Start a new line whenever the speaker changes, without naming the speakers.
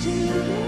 to